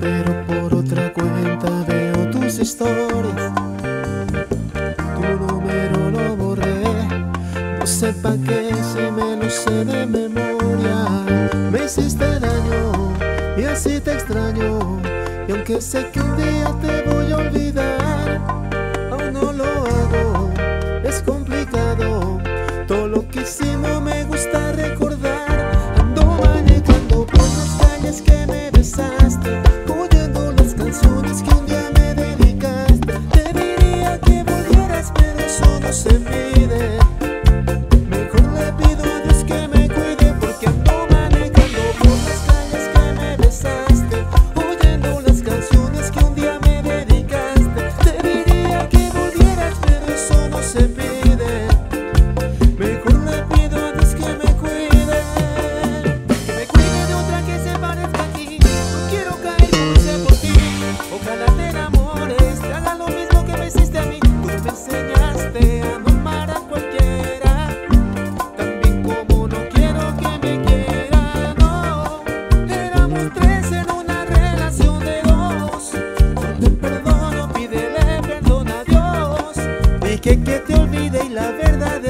pero por otra cuenta veo tus historias. Tu número lo borré, no sé pa' qué si me lo de memoria. Me hiciste daño y así te extraño. Y aunque sé que un día te voy a olvidar, aún no lo hago, es complicado. Todo lo que hicimos me gusta recordar. Ando manejando por las calles que me besan. verdadero.